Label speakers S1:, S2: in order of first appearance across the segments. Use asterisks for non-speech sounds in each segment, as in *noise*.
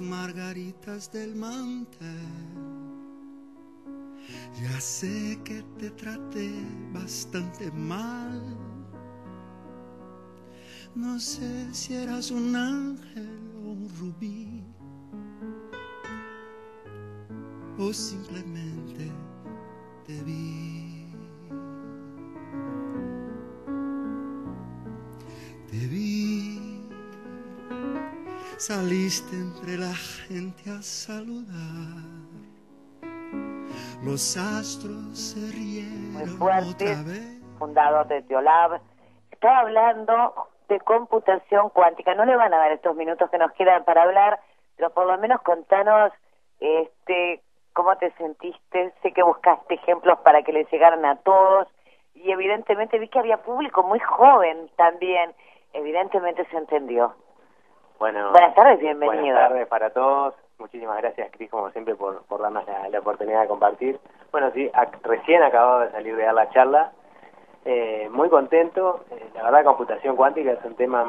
S1: margaritas del mantel. Ya sé que te traté bastante mal. No sé si eras un ángel o un rubí. O simplemente te vi. Saliste entre la gente a saludar. Los astros se rieron
S2: Muy fuerte, fundador de Teolab. Está hablando de computación cuántica. No le van a dar estos minutos que nos quedan para hablar, pero por lo menos contanos este cómo te sentiste. Sé que buscaste ejemplos para que le llegaran a todos y evidentemente vi que había público muy joven también. Evidentemente se entendió.
S3: Bueno,
S2: Buenas tardes, bienvenido.
S3: Buenas tardes para todos. Muchísimas gracias, Cris, como siempre, por, por darnos la, la oportunidad de compartir. Bueno, sí, ac- recién acabado de salir de dar la charla. Eh, muy contento. Eh, la verdad, computación cuántica es un tema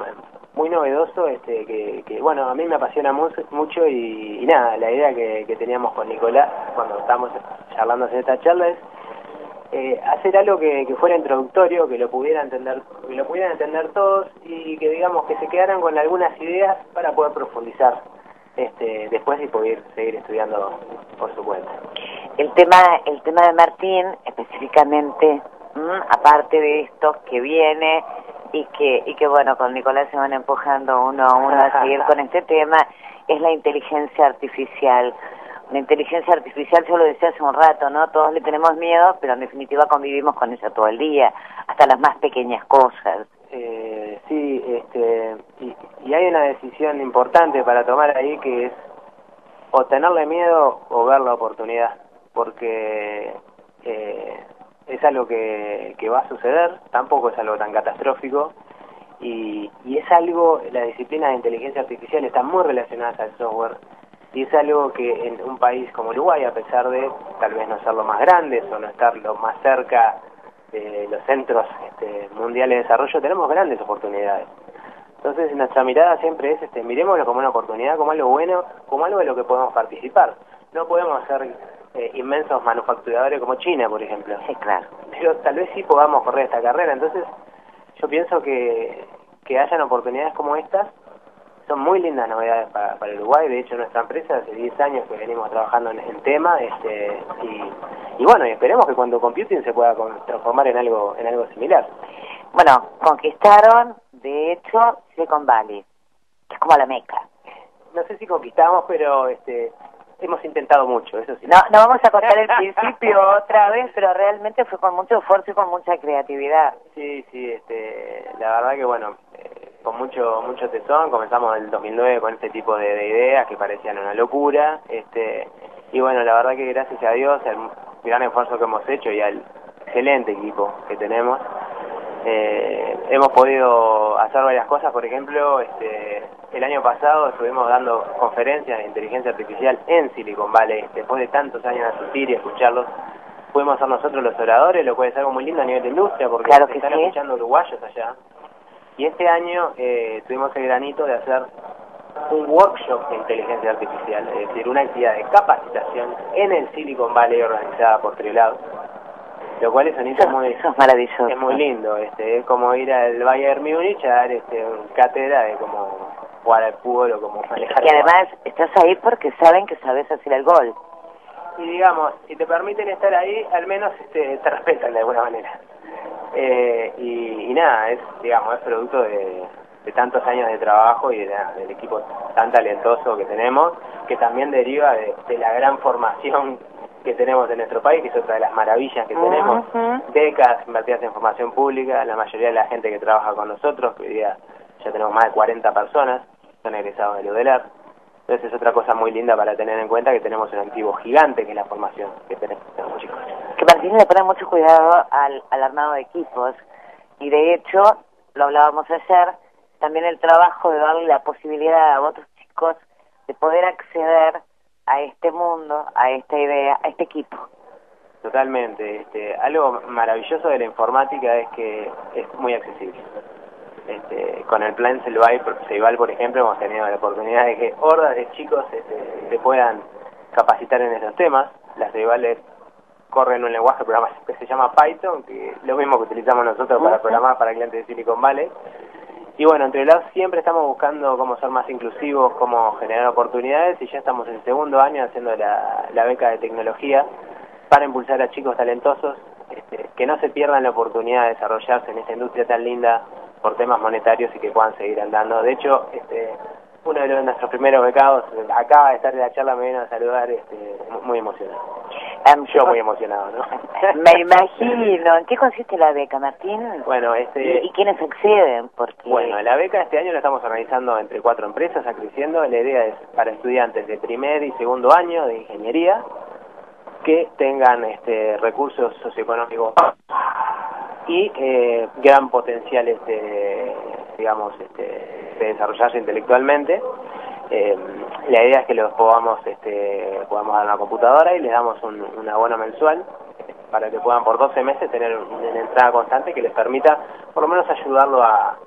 S3: muy novedoso este que, que, bueno, a mí me apasiona mu- mucho y, y nada, la idea que, que teníamos con Nicolás cuando estábamos charlando en esta charla es eh, hacer algo que, que fuera introductorio, que lo pudiera entender, que lo pudieran entender todos y que digamos que se quedaran con algunas ideas para poder profundizar este, después y poder seguir estudiando por su cuenta.
S2: El tema, el tema de Martín, específicamente, ¿m? aparte de esto que viene y que, y que bueno, con Nicolás se van empujando uno a uno a seguir *laughs* con este tema, es la inteligencia artificial. La inteligencia artificial, yo lo decía hace un rato, ¿no? Todos le tenemos miedo, pero en definitiva convivimos con ella todo el día, hasta las más pequeñas cosas.
S3: Eh, sí, este, y, y hay una decisión importante para tomar ahí que es o tenerle miedo o ver la oportunidad, porque eh, es algo que, que va a suceder, tampoco es algo tan catastrófico, y, y es algo, la disciplina de inteligencia artificial está muy relacionada al software, y es algo que en un país como Uruguay, a pesar de tal vez no ser lo más grande o no estar lo más cerca de los centros este, mundiales de desarrollo, tenemos grandes oportunidades. Entonces nuestra mirada siempre es, este, miremoslo como una oportunidad, como algo bueno, como algo de lo que podemos participar. No podemos ser eh, inmensos manufacturadores como China, por ejemplo.
S2: Sí, claro.
S3: Pero tal vez sí podamos correr esta carrera. Entonces yo pienso que, que hayan oportunidades como estas son muy lindas novedades para, para Uruguay. De hecho, nuestra empresa hace 10 años que venimos trabajando en el tema este, y, y bueno, esperemos que cuando computing se pueda transformar en algo en algo similar.
S2: Bueno, conquistaron, de hecho, Silicon Valley, que es como la meca.
S3: No sé si conquistamos, pero este, hemos intentado mucho, eso sí.
S2: No, no vamos a contar el principio *laughs* otra vez, pero realmente fue con mucho esfuerzo y con mucha creatividad.
S3: Sí, sí, este, la verdad que bueno, con mucho mucho tesón, comenzamos en el 2009 con este tipo de, de ideas que parecían una locura, este, y bueno, la verdad que gracias a Dios, al gran esfuerzo que hemos hecho y al excelente equipo que tenemos, eh, hemos podido hacer varias cosas, por ejemplo, este, el año pasado estuvimos dando conferencias de inteligencia artificial en Silicon Valley, después de tantos años de asistir y escucharlos, pudimos ser nosotros los oradores, lo cual es algo muy lindo a nivel de industria, porque
S2: Claro
S3: se
S2: que
S3: están
S2: sí.
S3: escuchando uruguayos allá. Y este año eh, tuvimos el granito de hacer un workshop de inteligencia artificial, es decir, una actividad de capacitación en el Silicon Valley organizada por Triolab, lo cual es un hito
S2: Eso,
S3: muy,
S2: eso es maravilloso.
S3: es muy lindo, este, es como ir al Bayern Múnich a dar este, un cátedra de cómo jugar al fútbol o cómo manejar
S2: Y además estás ahí porque saben que sabes hacer el gol.
S3: y digamos, si te permiten estar ahí, al menos este, te respetan de alguna manera. Eh, y, y nada, es, digamos, es producto de, de tantos años de trabajo y de del equipo tan talentoso que tenemos, que también deriva de, de la gran formación que tenemos en nuestro país, que es otra de las maravillas que tenemos.
S2: Ujú.
S3: Décadas invertidas en formación pública, la mayoría de la gente que trabaja con nosotros, que hoy día ya tenemos más de 40 personas, son egresados del UDELAR. Entonces es otra cosa muy linda para tener en cuenta que tenemos un activo gigante que es la formación que tenemos los chicos.
S2: Que Martín le pone mucho cuidado al, al armado de equipos. Y de hecho, lo hablábamos ayer, también el trabajo de darle la posibilidad a otros chicos de poder acceder a este mundo, a esta idea, a este equipo.
S3: Totalmente. Este, algo maravilloso de la informática es que es muy accesible. Este, con el plan Ceibal, por ejemplo, hemos tenido la oportunidad de que hordas de chicos este, se puedan capacitar en esos temas. Las Ceibales corren un lenguaje programa que se llama Python, que es lo mismo que utilizamos nosotros para programar para clientes de Silicon Valley. Y bueno, entre los siempre estamos buscando cómo ser más inclusivos, cómo generar oportunidades y ya estamos en el segundo año haciendo la, la beca de tecnología para impulsar a chicos talentosos este, que no se pierdan la oportunidad de desarrollarse en esta industria tan linda por temas monetarios y que puedan seguir andando. De hecho, este, uno de nuestros primeros becados acaba de estar en la charla, me vino a saludar este, muy emocionado. Yo muy emocionado, ¿no? *laughs*
S2: me imagino. ¿En qué consiste la beca, Martín?
S3: Bueno, este...
S2: ¿Y, quiénes acceden? Porque...
S3: Bueno, la beca este año la estamos organizando entre cuatro empresas, creciendo. La idea es para estudiantes de primer y segundo año de ingeniería que tengan este, recursos socioeconómicos y eh, gran potencial este, digamos este, de desarrollarse intelectualmente eh, la idea es que los podamos este, podamos dar una computadora y les damos un, un abono mensual para que puedan por 12 meses tener una entrada constante que les permita por lo menos ayudarlo a,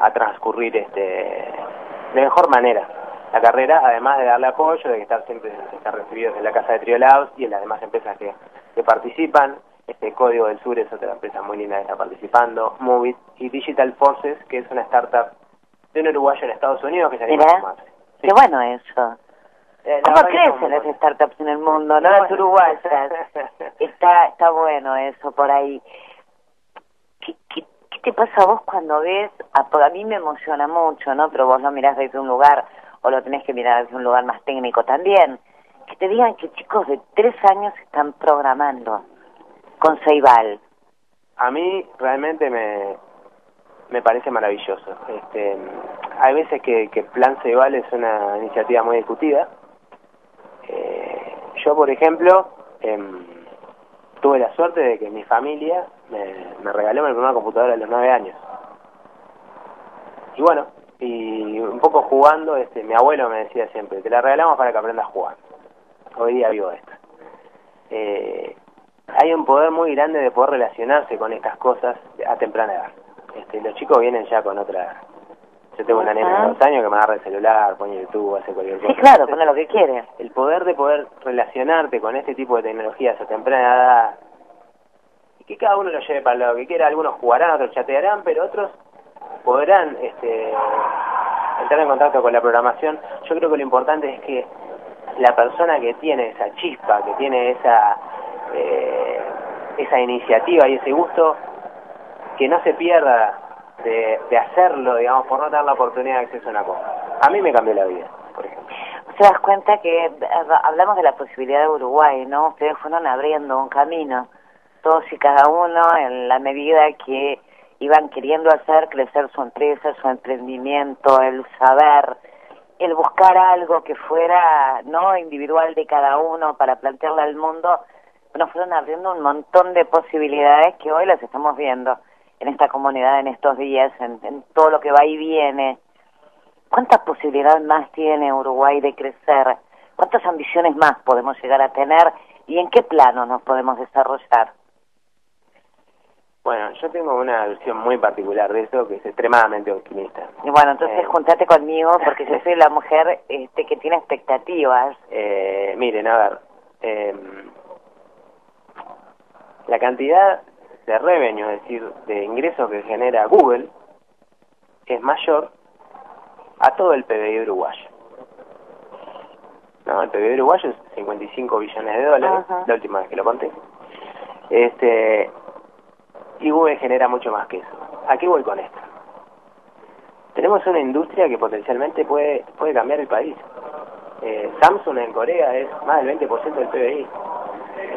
S3: a, transcurrir este de mejor manera la carrera, además de darle apoyo, de estar siempre estar recibidos en la Casa de Triolabs y en las demás empresas que, que participan. Este Código del Sur es otra empresa muy linda que está participando, Movit y Digital Forces, que es una startup de un uruguayo en Estados Unidos que se llama
S2: más. Qué bueno eso. Eh, ¿Cómo crecen las startups en el mundo, no las uruguayas? *laughs* está, está bueno eso por ahí. ¿Qué, qué, qué te pasa a vos cuando ves? A, a mí me emociona mucho, ¿no? Pero vos lo mirás desde un lugar o lo tenés que mirar desde un lugar más técnico también, que te digan que chicos de tres años están programando con Ceibal.
S3: A mí realmente me, me parece maravilloso. Este, hay veces que, que Plan Ceibal es una iniciativa muy discutida. Eh, yo, por ejemplo, em, tuve la suerte de que mi familia me, me regaló mi primera computadora a los nueve años. Y bueno, y un poco jugando, este, mi abuelo me decía siempre, te la regalamos para que aprendas a jugar. Hoy día vivo esto. Eh, hay un poder muy grande de poder relacionarse con estas cosas a temprana edad. Este, los chicos vienen ya con otra... Yo tengo una nena de dos años que me agarra el celular, pone YouTube, hace cualquier cosa.
S2: Sí, claro, pone lo que quiere.
S3: El poder de poder relacionarte con este tipo de tecnologías a temprana edad y que cada uno lo lleve para lo que quiera. Algunos jugarán, otros chatearán, pero otros podrán este, entrar en contacto con la programación. Yo creo que lo importante es que la persona que tiene esa chispa, que tiene esa eh, esa iniciativa y ese gusto, que no se pierda de, de hacerlo, digamos, por no dar la oportunidad de acceso a una cosa. A mí me cambió la vida, por ejemplo.
S2: Se das cuenta que eh, hablamos de la posibilidad de Uruguay, ¿no? Ustedes fueron abriendo un camino, todos y cada uno, en la medida que iban queriendo hacer crecer su empresa, su emprendimiento, el saber, el buscar algo que fuera no individual de cada uno para plantearle al mundo, nos fueron abriendo un montón de posibilidades que hoy las estamos viendo en esta comunidad en estos días, en, en todo lo que va y viene. ¿Cuántas posibilidades más tiene Uruguay de crecer? ¿Cuántas ambiciones más podemos llegar a tener? ¿Y en qué plano nos podemos desarrollar?
S3: Bueno, yo tengo una visión muy particular de eso, que es extremadamente optimista.
S2: Y bueno, entonces
S3: Eh.
S2: juntate conmigo porque yo *laughs* soy la mujer este, que tiene expectativas.
S3: Eh, miren, a ver, eh, la cantidad de revenue, es decir, de ingresos que genera Google, es mayor a todo el PBI uruguayo. No, el PBI uruguayo es 55 billones de dólares,
S2: Ajá.
S3: la última vez que lo conté. Este, y Google genera mucho más que eso. ¿A qué voy con esto? Tenemos una industria que potencialmente puede, puede cambiar el país. Eh, Samsung en Corea es más del 20% del PBI.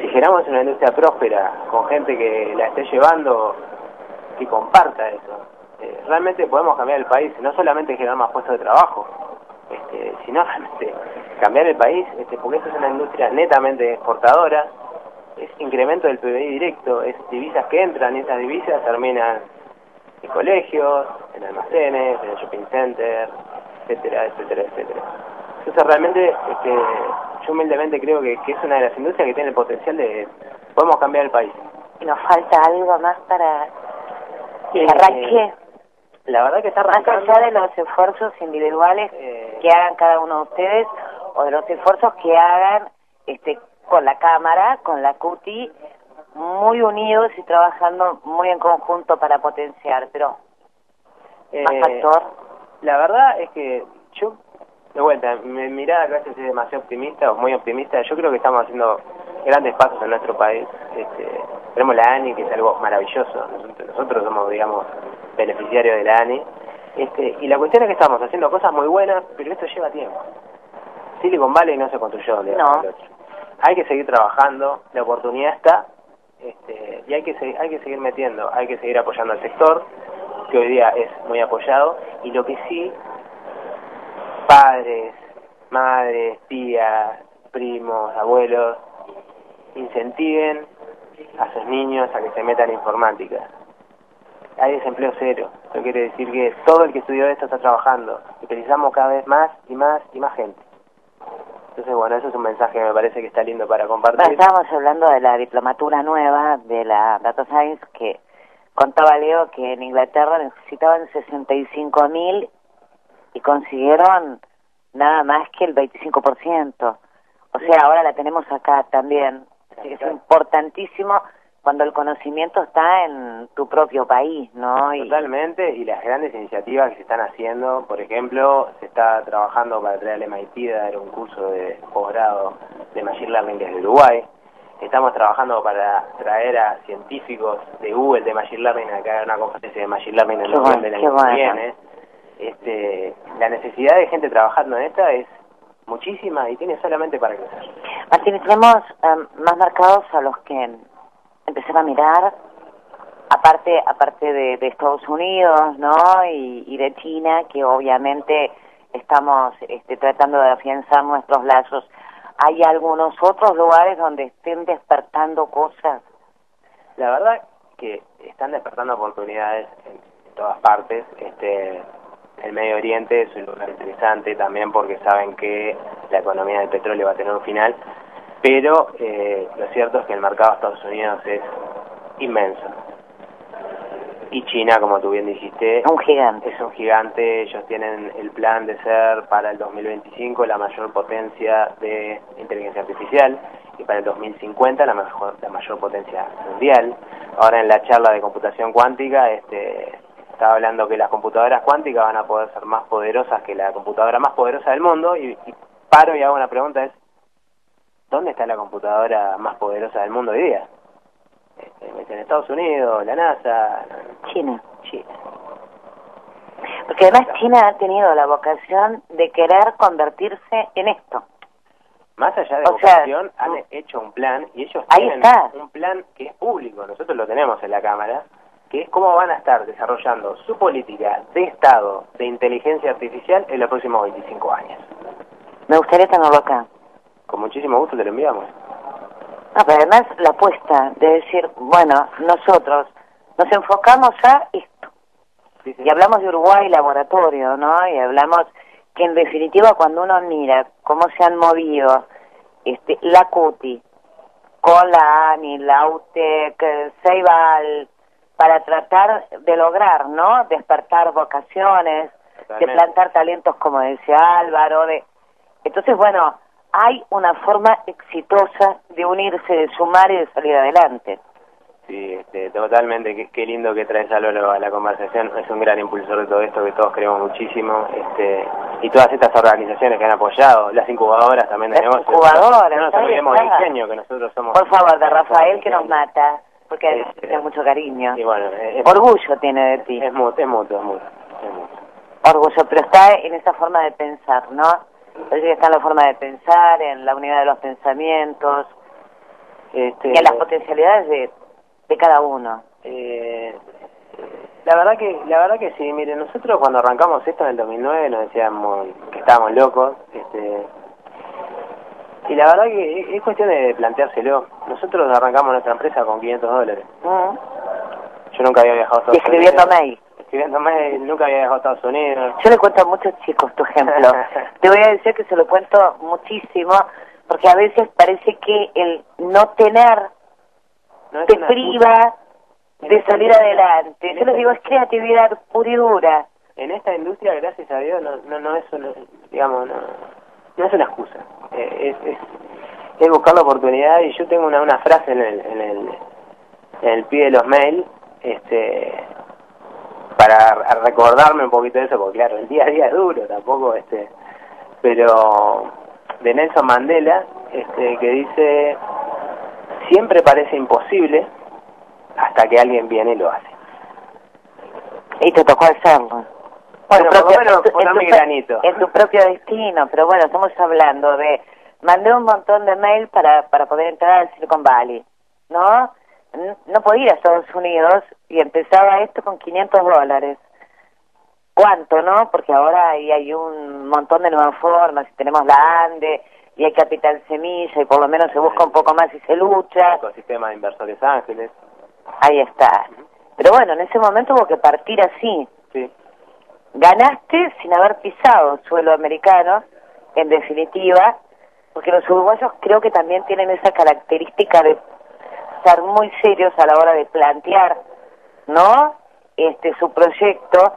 S3: Si generamos una industria próspera, con gente que la esté llevando, que comparta eso, eh, realmente podemos cambiar el país, no solamente generar más puestos de trabajo, este, sino *laughs* realmente cambiar el país, este, porque esto es una industria netamente exportadora, es incremento del PBI directo, es divisas que entran y esas divisas terminan en colegios, en almacenes, en el shopping center, etcétera, etcétera, etcétera. Entonces realmente este, yo humildemente creo que, que es una de las industrias que tiene el potencial de podemos cambiar el país.
S2: ¿Y nos falta algo más para que
S3: Eh,
S2: arranque?
S3: La verdad que está
S2: Más
S3: arrancando...
S2: allá de los esfuerzos individuales
S3: Eh,
S2: que hagan cada uno de ustedes o de los esfuerzos que hagan este con la cámara, con la CUTI, muy unidos y trabajando muy en conjunto para potenciar, pero más
S3: eh,
S2: factor.
S3: La verdad es que yo, de vuelta, mi mirada a veces es demasiado optimista o muy optimista. Yo creo que estamos haciendo grandes pasos en nuestro país. Este, tenemos la ANI, que es algo maravilloso. Nosotros, nosotros somos, digamos, beneficiarios de la ANI. Este, y la cuestión es que estamos haciendo cosas muy buenas, pero esto lleva tiempo. Silicon Valley no se construyó de
S2: No.
S3: Hay que seguir trabajando, la oportunidad está, este, y hay que, hay que seguir metiendo, hay que seguir apoyando al sector, que hoy día es muy apoyado, y lo que sí, padres, madres, tías, primos, abuelos, incentiven a sus niños a que se metan en informática. Hay desempleo cero, eso quiere decir que todo el que estudió esto está trabajando, y precisamos cada vez más y más y más gente. Entonces, bueno, eso es un mensaje que me parece que está lindo para
S2: Bueno,
S3: compartir.
S2: estábamos hablando de la diplomatura nueva de la Data Science que contaba Leo que en Inglaterra necesitaban 65 mil y consiguieron nada más que el 25%. O sea, ahora la tenemos acá también. Así que es importantísimo cuando el conocimiento está en tu propio país, ¿no? Y
S3: Totalmente, y las grandes iniciativas que se están haciendo, por ejemplo, se está trabajando para traer al MIT a dar un curso de posgrado de Machine Learning desde Uruguay. Estamos trabajando para traer a científicos de Google de Machine Learning a que hagan una conferencia de Machine Learning en del
S2: bueno,
S3: que
S2: bueno.
S3: Este, la necesidad de gente trabajando en esta es muchísima y tiene solamente para crecer.
S2: Martín, tenemos em, más mercados a los que empezar a mirar, aparte aparte de, de Estados Unidos, ¿no? Y, y de China, que obviamente estamos este, tratando de afianzar nuestros lazos. ¿Hay algunos otros lugares donde estén despertando cosas?
S3: La verdad que están despertando oportunidades en todas partes. Este, el Medio Oriente es un lugar interesante también porque saben que la economía del petróleo va a tener un final, pero eh, lo cierto es que el mercado de Estados Unidos es inmenso. Y China, como tú bien dijiste,
S2: Un gigante.
S3: es un gigante, ellos tienen el plan de ser para el 2025 la mayor potencia de inteligencia artificial y para el 2050 la mejor, la mayor potencia mundial. Ahora en la charla de computación cuántica este, estaba hablando que las computadoras cuánticas van a poder ser más poderosas que la computadora más poderosa del mundo y, y paro y hago una pregunta es ¿dónde está la computadora más poderosa del mundo hoy día? Este, en Estados Unidos, la NASA,
S2: China.
S3: China.
S2: Porque además China ha tenido la vocación de querer convertirse en esto.
S3: Más allá de
S2: O sea,
S3: vocación, han hecho un plan y ellos
S2: Ahí
S3: tienen
S2: está.
S3: un plan que es público, nosotros lo tenemos en la Cámara, que es cómo van a estar desarrollando su política de Estado de inteligencia artificial en los próximos 25 años.
S2: Me gustaría tenerlo acá.
S3: Con muchísimo gusto te lo enviamos.
S2: No, pero además la apuesta de decir, bueno, nosotros nos enfocamos a esto.
S3: Sí, sí.
S2: Y hablamos de Uruguay Laboratorio, ¿no? Y hablamos que en definitiva cuando uno mira cómo se han movido este, la CUTI con la ANI, la UTEC, Ceibal, para tratar de lograr, ¿no? Despertar vocaciones, de plantar talentos, como decía Álvaro, de... Entonces, bueno, hay una forma exitosa de unirse, de sumar y de salir adelante.
S3: Sí, este, totalmente, qué, qué lindo que traes Álvaro a la conversación, es un gran impulsor de todo esto que todos queremos muchísimo, este, y todas estas organizaciones que han apoyado, las incubadoras también de
S2: Las
S3: negocios.
S2: incubadoras,
S3: no nos olvidemos
S2: está.
S3: ingenio que nosotros somos.
S2: Por favor, de Rafael que nos mata, porque
S3: Este,
S2: tiene mucho cariño.
S3: Y bueno, es,
S2: Orgullo tiene de ti,
S3: es mutuo, es mutuo, es mutuo.
S2: orgullo, pero está en esa forma de pensar, ¿no? Parece que está en la forma de pensar, en la unidad de los pensamientos
S3: Este,
S2: y en las potencialidades de, de cada uno.
S3: Eh, la verdad que la verdad que sí, miren, nosotros cuando arrancamos esto en el 2009 nos decíamos que estábamos locos, este y la verdad que es cuestión de planteárselo. Nosotros arrancamos nuestra empresa con 500 dólares.
S2: Mm.
S3: Yo nunca había viajado a
S2: Y
S3: Estados
S2: escribiendo
S3: Unidos.
S2: mail.
S3: Escribiendo mail, nunca había viajado a Estados Unidos.
S2: Yo le cuento a muchos chicos tu ejemplo. *laughs* Te voy a decir que se lo cuento muchísimo, porque a veces parece que el no tener
S3: No
S2: te priva de salir adelante. Yo les digo, es creatividad pura y dura.
S3: En esta industria, gracias a Dios, no, no, no es una, digamos, no, no es una excusa. Eh, es, es, es, buscar la oportunidad y yo tengo una, una frase en el, en el, en el pie de los mails, este, para recordarme un poquito de eso, porque claro, el día a día es duro, tampoco, este, pero de Nelson Mandela, este, que dice, siempre parece imposible hasta que alguien viene y lo hace.
S2: Y te tocó hacerlo.
S3: Bueno,
S2: Tu propio-
S3: bueno,
S2: en tu-
S3: poner
S2: en tu
S3: mi
S2: pro-
S3: granito.
S2: En tu propio destino, pero bueno, estamos hablando de... Mandé un montón de mail para, para poder entrar al Silicon Valley, ¿no? No podía ir a Estados Unidos y empezaba esto con 500 dólares. ¿Cuánto, no? Porque ahora ahí hay un montón de nuevas formas, y tenemos la ANDE, y hay Capital Semilla, y por lo menos se busca un poco más y se lucha.
S3: ecosistema de inversores ángeles,
S2: Ahí está. Pero bueno, en ese momento hubo que partir así.
S3: sí.
S2: Ganaste sin haber pisado suelo americano, en definitiva, porque los uruguayos creo que también tienen esa característica de estar muy serios a la hora de plantear, ¿no? Este su proyecto,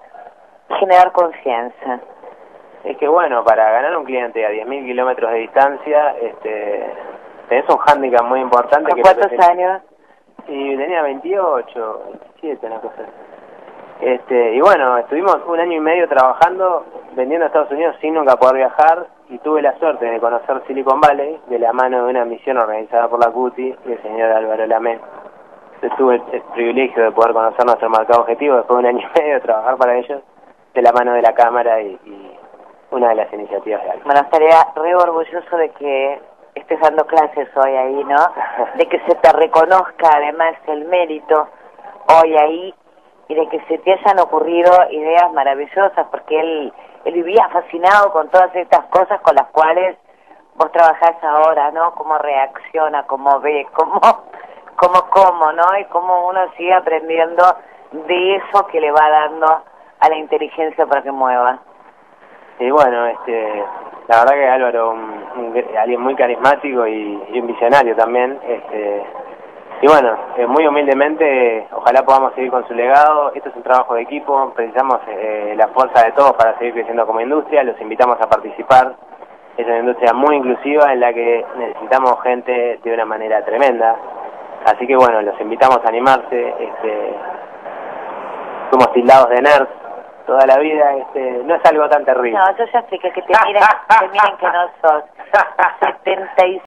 S2: y generar confianza.
S3: Es que bueno, para ganar un cliente a 10.000 kilómetros de distancia, este, tenés un hándicap muy importante.
S2: ¿Con
S3: que
S2: cuántos años?
S3: Y tenía 28, 27, una cosa. Este, y bueno, estuvimos un año y medio trabajando, vendiendo a Estados Unidos sin nunca poder viajar, y tuve la suerte de conocer Silicon Valley de la mano de una misión organizada por la CUTI y el señor Álvaro Lamé. Entonces tuve el, el privilegio de poder conocer nuestro mercado objetivo después de un año y *laughs* medio de trabajar para ellos, de la mano de la Cámara y, y una de las iniciativas de Álvaro.
S2: Bueno, estaría re orgulloso de que estés dando clases hoy ahí, ¿no? *laughs* De que se te reconozca además el mérito hoy ahí y de que se te hayan ocurrido ideas maravillosas, porque él, él vivía fascinado con todas estas cosas con las cuales vos trabajás ahora, ¿no? Cómo reacciona, cómo ve, *laughs* cómo, cómo, cómo, ¿no? Y cómo uno sigue aprendiendo de eso que le va dando a la inteligencia para que mueva.
S3: Y bueno, este, la verdad que Álvaro, un, un alguien muy carismático y, y un visionario también. Este, y bueno, eh, muy humildemente, ojalá podamos seguir con su legado. Esto es un trabajo de equipo, precisamos eh, la fuerza de todos para seguir creciendo como industria. Los invitamos a participar. Es una industria muy inclusiva en la que necesitamos gente de una manera tremenda. Así que bueno, los invitamos a animarse. Este, somos tildados de nerds toda la vida. Este, no es algo tan terrible.
S2: No, yo ya sé que, que te miren, te miren que no sos. *laughs* 76